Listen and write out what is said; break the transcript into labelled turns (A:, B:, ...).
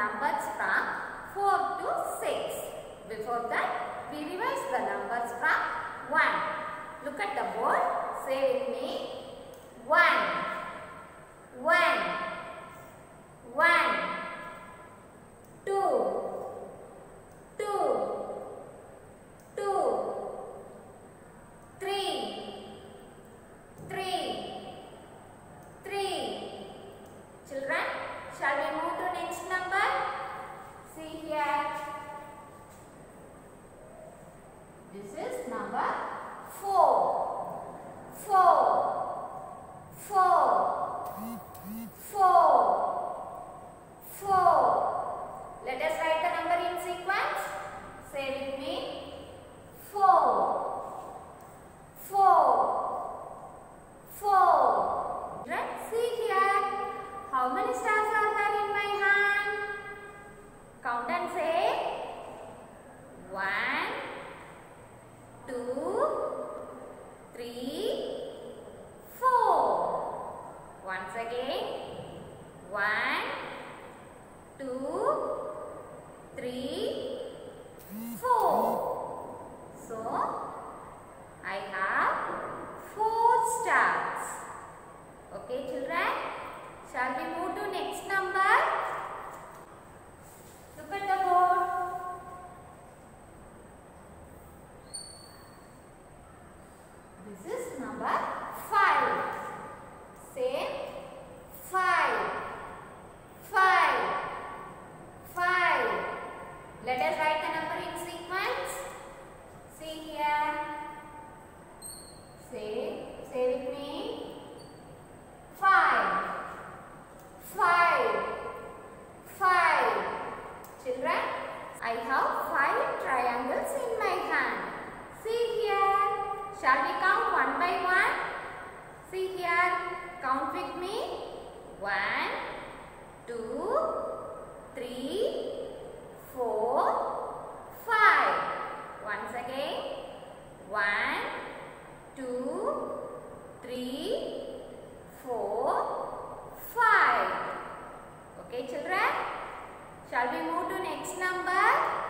A: numbers from 4 to 6. Before that, we revise the numbers from 1. Look at the board. Say with me. 1, 1, 1. This is number 4. again. One, two, three, four. So, I have four stars. Okay children, shall we move to next number? Look at the board. This is number 5 triangles in my hand. See here. Shall we count one by one? See here. Count with me. One, two, three, four, five. Once again. One, two, three, four, five. Okay children? Shall we move to next number?